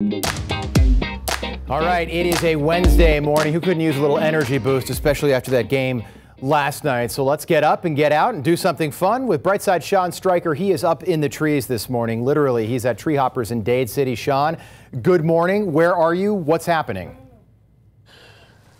All right, it is a Wednesday morning. Who couldn't use a little energy boost, especially after that game last night? So let's get up and get out and do something fun with Brightside Sean Stryker. He is up in the trees this morning. Literally, he's at TreeHoppers in Dade City. Sean, good morning. Where are you? What's happening?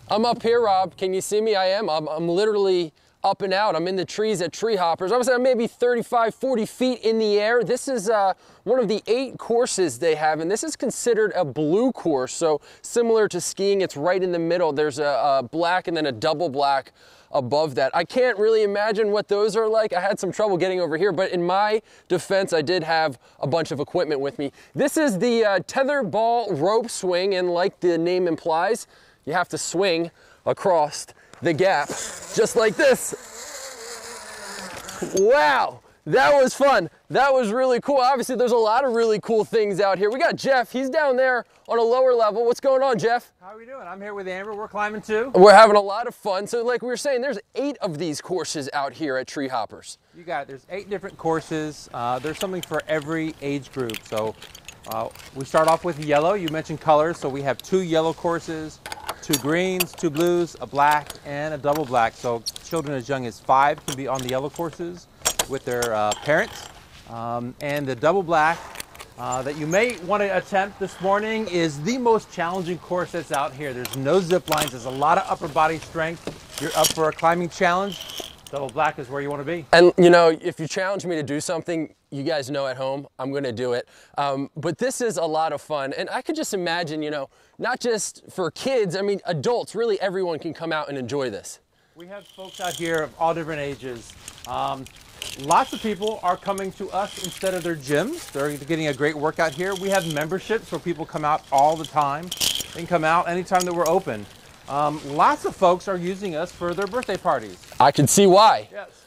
I'm up here, Rob. Can you see me? I am. I'm, I'm literally up and out. I'm in the trees at TreeHoppers. I was at maybe 35, 40 feet in the air. This is uh, one of the eight courses they have, and this is considered a blue course. So similar to skiing, it's right in the middle. There's a, a black and then a double black above that. I can't really imagine what those are like. I had some trouble getting over here, but in my defense, I did have a bunch of equipment with me. This is the uh, tether ball rope swing, and like the name implies, you have to swing across the gap, just like this. Wow, that was fun. That was really cool. Obviously, there's a lot of really cool things out here. We got Jeff, he's down there on a lower level. What's going on, Jeff? How are we doing? I'm here with Amber. We're climbing too. We're having a lot of fun. So like we were saying, there's eight of these courses out here at TreeHoppers. You got it. There's eight different courses. Uh, there's something for every age group. So uh, we start off with yellow. You mentioned colors. So we have two yellow courses, two greens, two blues, a black, and a double black. So children as young as five can be on the yellow courses with their uh, parents. Um, and the double black uh, that you may want to attempt this morning is the most challenging course that's out here. There's no zip lines. There's a lot of upper body strength. You're up for a climbing challenge. Double black is where you want to be. And you know, if you challenge me to do something, you guys know at home, I'm going to do it. Um, but this is a lot of fun. And I could just imagine, you know, not just for kids, I mean, adults, really everyone can come out and enjoy this. We have folks out here of all different ages. Um, lots of people are coming to us instead of their gyms. They're getting a great workout here. We have memberships where people come out all the time and come out anytime that we're open. Um, lots of folks are using us for their birthday parties. I can see why. Yes.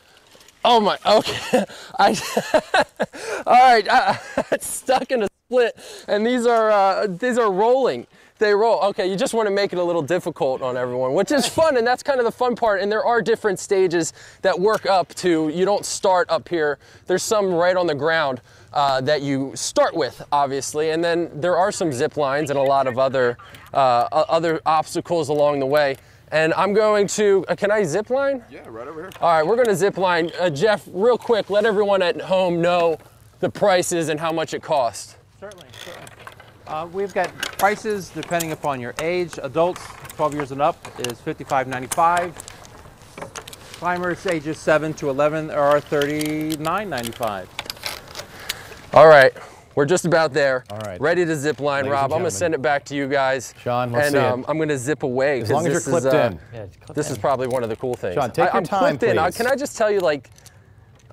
Oh my, okay. I, all right, I, stuck in a split and these are, uh, these are rolling. They roll. Okay, you just want to make it a little difficult on everyone, which is fun, and that's kind of the fun part. And there are different stages that work up to, you don't start up here. There's some right on the ground uh, that you start with, obviously, and then there are some zip lines and a lot of other, uh, other obstacles along the way. And I'm going to, uh, can I zip line? Yeah, right over here. All right, we're gonna zip line. Uh, Jeff, real quick, let everyone at home know the prices and how much it costs. Certainly, certainly. Uh, we've got prices depending upon your age. Adults 12 years and up is $55.95. Climbers ages 7 to 11 are $39.95. All right, we're just about there. All right. Ready to zip line, Ladies Rob. I'm gonna send it back to you guys. Sean, let's and see it. um, I'm gonna zip away. As 'cause long as this you're is, clipped uh, in. Yeah, it's clipped This in. is probably one of the cool things. Sean, take I, your I'm time, clipped in. Uh, please. Can I just tell you, like,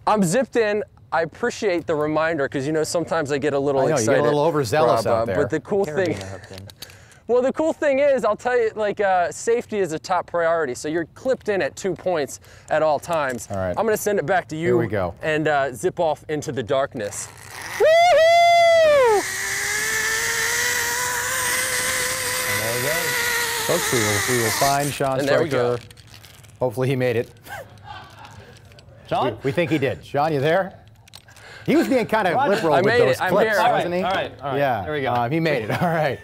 I'm zipped in. I appreciate the reminder because you know sometimes I get a little I know, you get a excited. little overzealous Rob, uh, out there. But the cool thing, Carabiner hooked in. well, the cool thing is, I'll tell you, like, uh, safety is a top priority. So you're clipped in at two points at all times. All right. I'm gonna send it back to you. Here we go. And uh, zip off into the darkness. Folks, we will, we will find Sean And. Stryker. Hopefully he made it. Sean? We, we think he did. Sean, you there? He was being kind of Roger. liberal I with those it. I'm clips, here. Wasn't he? all right, all right. Yeah. There we go. Um, he made it. All right.